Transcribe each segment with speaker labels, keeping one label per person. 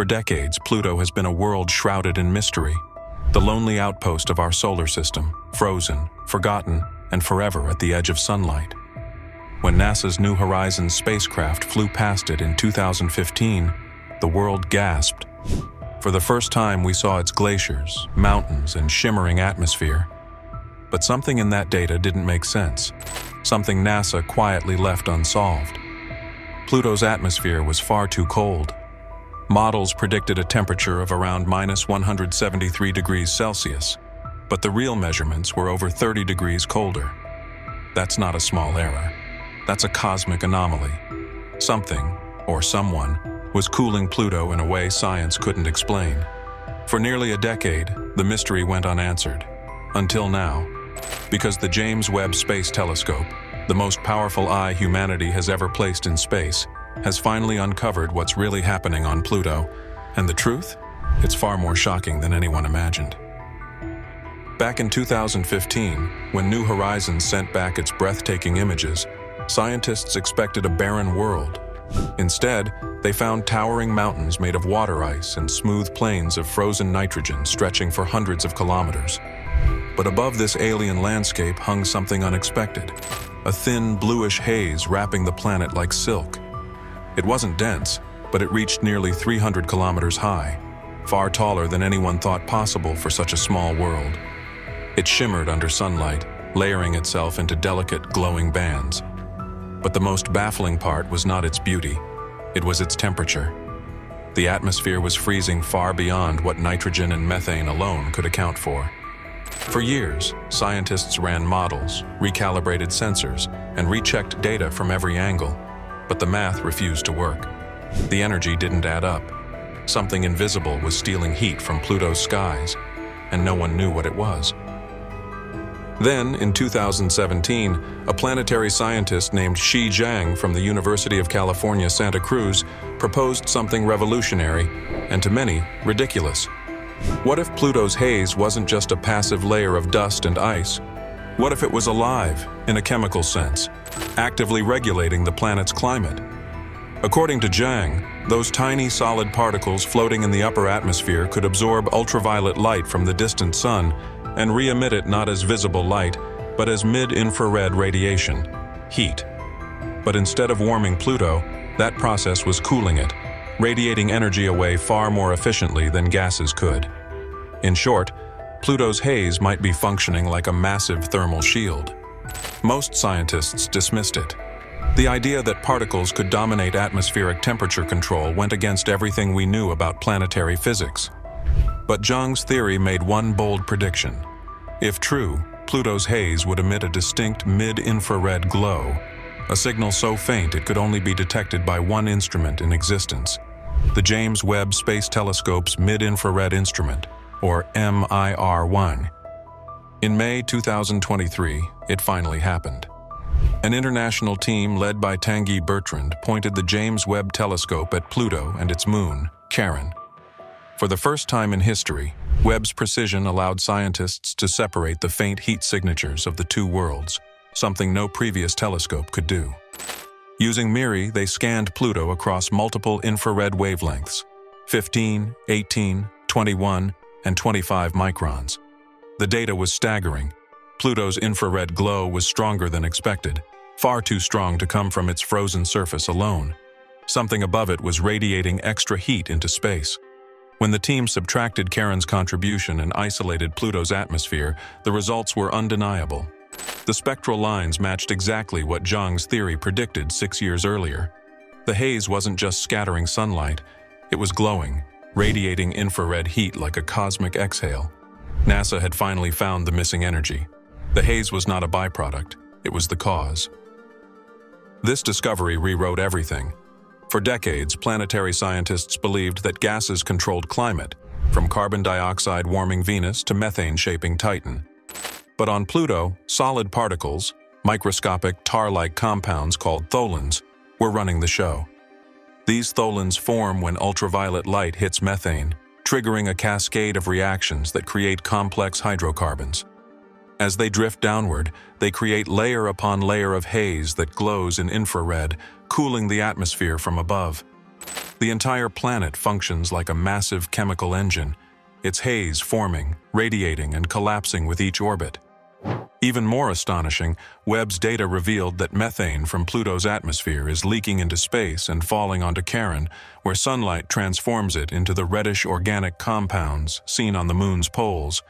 Speaker 1: For decades, Pluto has been a world shrouded in mystery, the lonely outpost of our solar system, frozen, forgotten, and forever at the edge of sunlight. When NASA's New Horizons spacecraft flew past it in 2015, the world gasped. For the first time, we saw its glaciers, mountains, and shimmering atmosphere. But something in that data didn't make sense, something NASA quietly left unsolved. Pluto's atmosphere was far too cold. Models predicted a temperature of around minus 173 degrees Celsius, but the real measurements were over 30 degrees colder. That's not a small error. That's a cosmic anomaly. Something, or someone, was cooling Pluto in a way science couldn't explain. For nearly a decade, the mystery went unanswered. Until now, because the James Webb Space Telescope, the most powerful eye humanity has ever placed in space, has finally uncovered what's really happening on Pluto. And the truth? It's far more shocking than anyone imagined. Back in 2015, when New Horizons sent back its breathtaking images, scientists expected a barren world. Instead, they found towering mountains made of water ice and smooth plains of frozen nitrogen stretching for hundreds of kilometers. But above this alien landscape hung something unexpected, a thin bluish haze wrapping the planet like silk. It wasn't dense, but it reached nearly 300 kilometers high, far taller than anyone thought possible for such a small world. It shimmered under sunlight, layering itself into delicate, glowing bands. But the most baffling part was not its beauty, it was its temperature. The atmosphere was freezing far beyond what nitrogen and methane alone could account for. For years, scientists ran models, recalibrated sensors, and rechecked data from every angle, but the math refused to work. The energy didn't add up. Something invisible was stealing heat from Pluto's skies, and no one knew what it was. Then, in 2017, a planetary scientist named Xi Zhang from the University of California, Santa Cruz, proposed something revolutionary, and to many, ridiculous. What if Pluto's haze wasn't just a passive layer of dust and ice? What if it was alive, in a chemical sense, actively regulating the planet's climate? According to Zhang, those tiny solid particles floating in the upper atmosphere could absorb ultraviolet light from the distant sun and re-emit it not as visible light, but as mid-infrared radiation, heat. But instead of warming Pluto, that process was cooling it, radiating energy away far more efficiently than gases could. In short, Pluto's haze might be functioning like a massive thermal shield. Most scientists dismissed it. The idea that particles could dominate atmospheric temperature control went against everything we knew about planetary physics. But Zhang's theory made one bold prediction. If true, Pluto's haze would emit a distinct mid-infrared glow, a signal so faint it could only be detected by one instrument in existence, the James Webb Space Telescope's Mid-Infrared Instrument, or MIRI. In May 2023, it finally happened. An international team led by Tanguy Bertrand pointed the James Webb Telescope at Pluto and its moon, Charon. For the first time in history, Webb's precision allowed scientists to separate the faint heat signatures of the two worlds, something no previous telescope could do. Using MIRI, they scanned Pluto across multiple infrared wavelengths, 15, 18, 21, and 25 microns. The data was staggering. Pluto's infrared glow was stronger than expected, far too strong to come from its frozen surface alone. Something above it was radiating extra heat into space. When the team subtracted Charon's contribution and isolated Pluto's atmosphere, the results were undeniable. The spectral lines matched exactly what Zhang's theory predicted six years earlier. The haze wasn't just scattering sunlight, it was glowing, radiating infrared heat like a cosmic exhale. NASA had finally found the missing energy. The haze was not a byproduct, it was the cause. This discovery rewrote everything. For decades, planetary scientists believed that gases controlled climate, from carbon dioxide warming Venus to methane shaping Titan. But on Pluto, solid particles, microscopic tar-like compounds called tholins, were running the show. These tholins form when ultraviolet light hits methane, triggering a cascade of reactions that create complex hydrocarbons. As they drift downward, they create layer upon layer of haze that glows in infrared, cooling the atmosphere from above. The entire planet functions like a massive chemical engine, its haze forming, radiating, and collapsing with each orbit. Even more astonishing, Webb's data revealed that methane from Pluto's atmosphere is leaking into space and falling onto Charon, where sunlight transforms it into the reddish organic compounds seen on the moon's poles.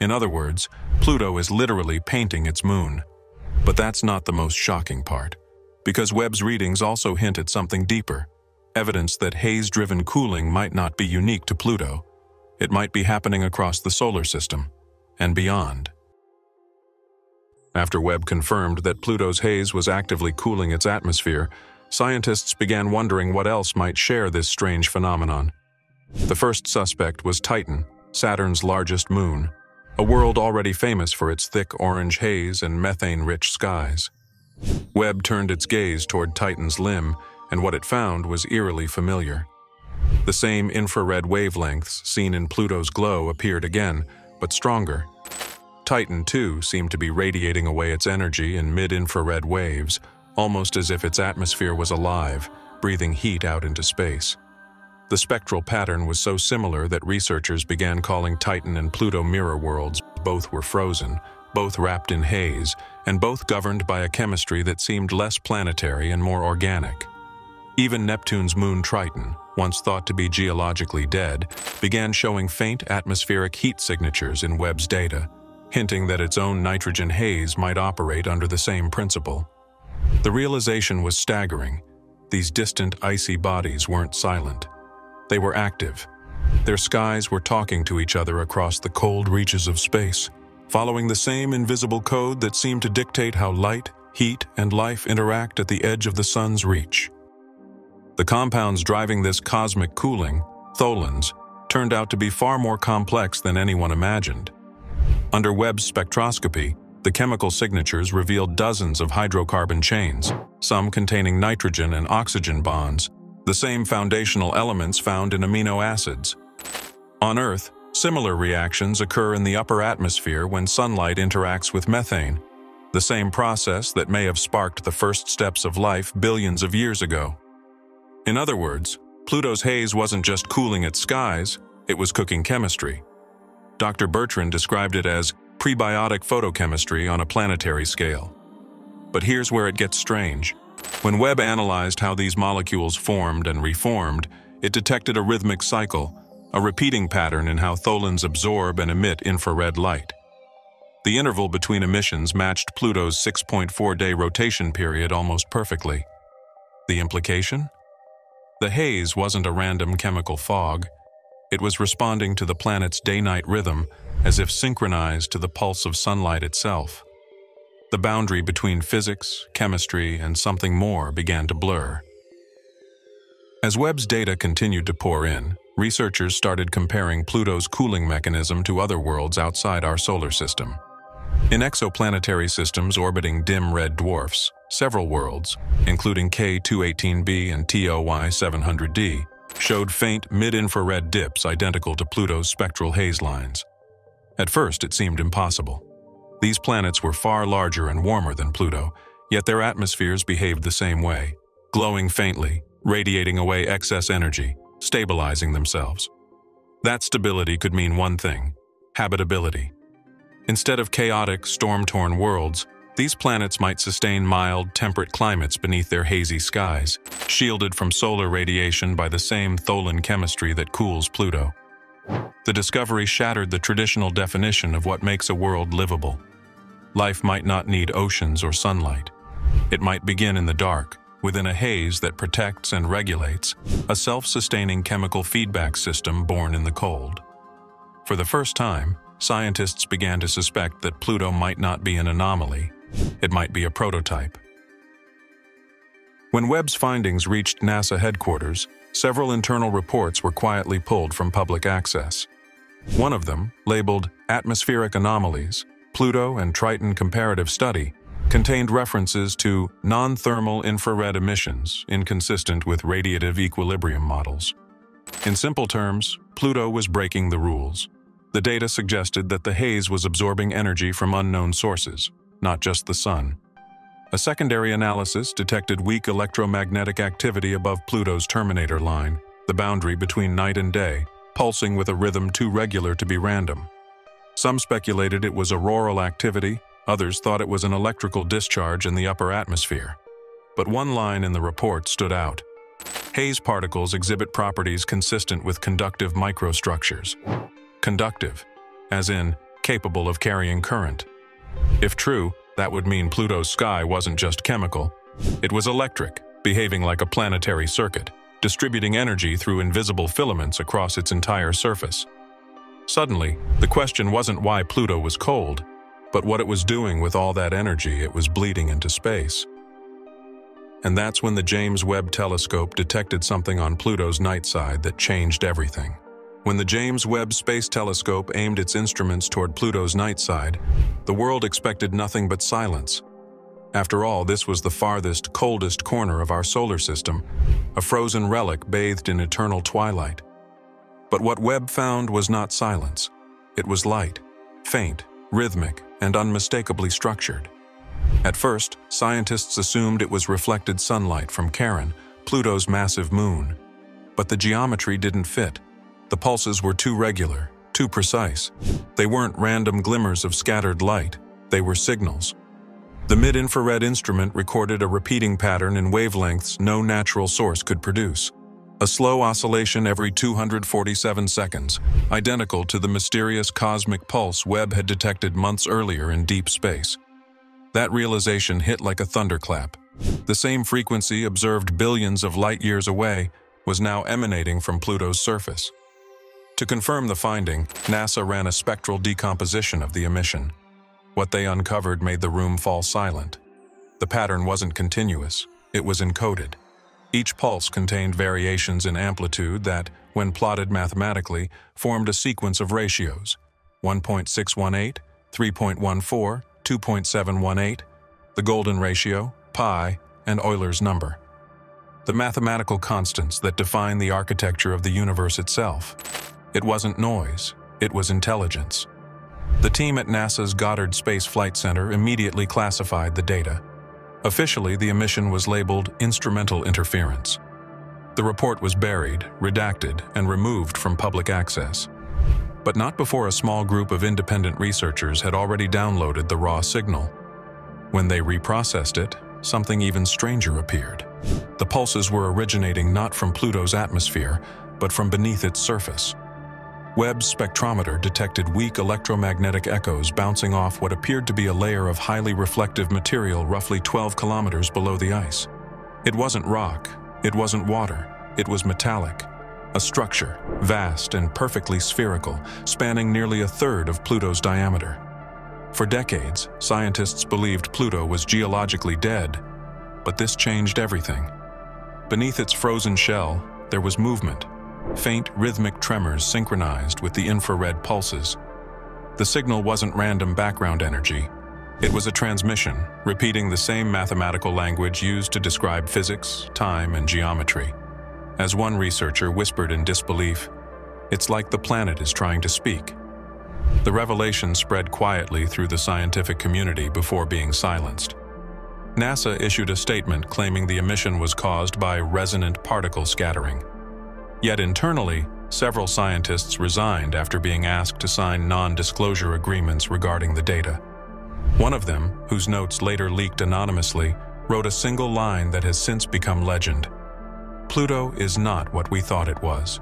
Speaker 1: In other words, Pluto is literally painting its moon. But that's not the most shocking part, because Webb's readings also hint at something deeper, evidence that haze-driven cooling might not be unique to Pluto. It might be happening across the solar system and beyond. After Webb confirmed that Pluto's haze was actively cooling its atmosphere, scientists began wondering what else might share this strange phenomenon. The first suspect was Titan, Saturn's largest moon, a world already famous for its thick orange haze and methane-rich skies. Webb turned its gaze toward Titan's limb, and what it found was eerily familiar. The same infrared wavelengths seen in Pluto's glow appeared again, but stronger. Titan, too, seemed to be radiating away its energy in mid-infrared waves, almost as if its atmosphere was alive, breathing heat out into space. The spectral pattern was so similar that researchers began calling Titan and Pluto mirror worlds. Both were frozen, both wrapped in haze, and both governed by a chemistry that seemed less planetary and more organic. Even Neptune's moon Triton, once thought to be geologically dead, began showing faint atmospheric heat signatures in Webb's data, hinting that its own nitrogen haze might operate under the same principle. The realization was staggering. These distant, icy bodies weren't silent. They were active. Their skies were talking to each other across the cold reaches of space, following the same invisible code that seemed to dictate how light, heat, and life interact at the edge of the sun's reach. The compounds driving this cosmic cooling, tholins, turned out to be far more complex than anyone imagined. Under Webb's spectroscopy, the chemical signatures revealed dozens of hydrocarbon chains, some containing nitrogen and oxygen bonds, the same foundational elements found in amino acids. On Earth, similar reactions occur in the upper atmosphere when sunlight interacts with methane, the same process that may have sparked the first steps of life billions of years ago. In other words, Pluto's haze wasn't just cooling its skies, it was cooking chemistry. Dr. Bertrand described it as prebiotic photochemistry on a planetary scale. But here's where it gets strange. When Webb analyzed how these molecules formed and reformed, it detected a rhythmic cycle, a repeating pattern in how tholins absorb and emit infrared light. The interval between emissions matched Pluto's 6.4-day rotation period almost perfectly. The implication? The haze wasn't a random chemical fog. It was responding to the planet's day-night rhythm as if synchronized to the pulse of sunlight itself. The boundary between physics, chemistry, and something more began to blur. As Webb's data continued to pour in, researchers started comparing Pluto's cooling mechanism to other worlds outside our solar system. In exoplanetary systems orbiting dim red dwarfs, several worlds, including K2-18b and TOI 700d, showed faint mid-infrared dips identical to Pluto's spectral haze lines. At first, it seemed impossible. These planets were far larger and warmer than Pluto, yet their atmospheres behaved the same way, glowing faintly, radiating away excess energy, stabilizing themselves. That stability could mean one thing, habitability. Instead of chaotic, storm-torn worlds, these planets might sustain mild, temperate climates beneath their hazy skies, shielded from solar radiation by the same tholin chemistry that cools Pluto. The discovery shattered the traditional definition of what makes a world livable. Life might not need oceans or sunlight. It might begin in the dark, within a haze that protects and regulates, a self-sustaining chemical feedback system born in the cold. For the first time, scientists began to suspect that Pluto might not be an anomaly, it might be a prototype. When Webb's findings reached NASA headquarters, several internal reports were quietly pulled from public access. One of them, labeled Atmospheric Anomalies, Pluto and Triton Comparative Study, contained references to non-thermal infrared emissions inconsistent with radiative equilibrium models. In simple terms, Pluto was breaking the rules. The data suggested that the haze was absorbing energy from unknown sources, not just the sun. A secondary analysis detected weak electromagnetic activity above Pluto's terminator line, the boundary between night and day, pulsing with a rhythm too regular to be random. Some speculated it was auroral activity, others thought it was an electrical discharge in the upper atmosphere. But one line in the report stood out. Haze particles exhibit properties consistent with conductive microstructures. Conductive, as in capable of carrying current. If true, that would mean Pluto's sky wasn't just chemical. It was electric, behaving like a planetary circuit, distributing energy through invisible filaments across its entire surface. Suddenly, the question wasn't why Pluto was cold, but what it was doing with all that energy it was bleeding into space. And that's when the James Webb Telescope detected something on Pluto's night side that changed everything. When the James Webb Space Telescope aimed its instruments toward Pluto's night side, the world expected nothing but silence. After all, this was the farthest, coldest corner of our solar system, a frozen relic bathed in eternal twilight. But what Webb found was not silence. It was light, faint, rhythmic, and unmistakably structured. At first, scientists assumed it was reflected sunlight from Charon, Pluto's massive moon. But the geometry didn't fit. The pulses were too regular, too precise. They weren't random glimmers of scattered light, they were signals. The mid-infrared instrument recorded a repeating pattern in wavelengths no natural source could produce. A slow oscillation every 247 seconds, identical to the mysterious cosmic pulse Webb had detected months earlier in deep space. That realization hit like a thunderclap. The same frequency observed billions of light years away was now emanating from Pluto's surface. To confirm the finding, NASA ran a spectral decomposition of the emission. What they uncovered made the room fall silent. The pattern wasn't continuous, it was encoded. Each pulse contained variations in amplitude that, when plotted mathematically, formed a sequence of ratios 1.618, 3.14, 2.718, the golden ratio, pi, and Euler's number. The mathematical constants that define the architecture of the universe itself. It wasn't noise, it was intelligence. The team at NASA's Goddard Space Flight Center immediately classified the data. Officially, the emission was labeled instrumental interference. The report was buried, redacted, and removed from public access. But not before a small group of independent researchers had already downloaded the raw signal. When they reprocessed it, something even stranger appeared. The pulses were originating not from Pluto's atmosphere, but from beneath its surface. Webb's spectrometer detected weak electromagnetic echoes bouncing off what appeared to be a layer of highly reflective material roughly 12 kilometers below the ice. It wasn't rock, it wasn't water, it was metallic. A structure, vast and perfectly spherical, spanning nearly a third of Pluto's diameter. For decades, scientists believed Pluto was geologically dead, but this changed everything. Beneath its frozen shell, there was movement, faint rhythmic tremors synchronized with the infrared pulses. The signal wasn't random background energy. It was a transmission, repeating the same mathematical language used to describe physics, time, and geometry. As one researcher whispered in disbelief, it's like the planet is trying to speak. The revelation spread quietly through the scientific community before being silenced. NASA issued a statement claiming the emission was caused by resonant particle scattering. Yet internally, several scientists resigned after being asked to sign non-disclosure agreements regarding the data. One of them, whose notes later leaked anonymously, wrote a single line that has since become legend. Pluto is not what we thought it was.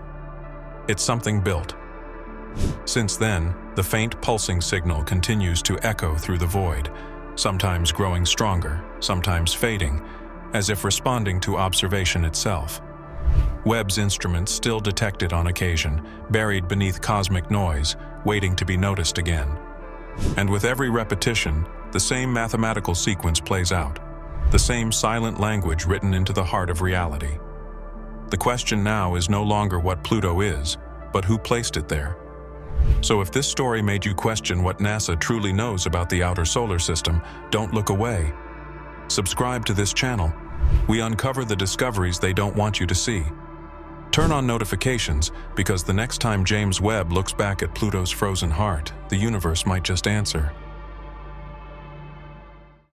Speaker 1: It's something built. Since then, the faint pulsing signal continues to echo through the void, sometimes growing stronger, sometimes fading, as if responding to observation itself. Webb's instruments still detected on occasion, buried beneath cosmic noise, waiting to be noticed again. And with every repetition, the same mathematical sequence plays out, the same silent language written into the heart of reality. The question now is no longer what Pluto is, but who placed it there. So if this story made you question what NASA truly knows about the outer solar system, don't look away. Subscribe to this channel we uncover the discoveries they don't want you to see. Turn on notifications because the next time James Webb looks back at Pluto's frozen heart, the universe might just answer,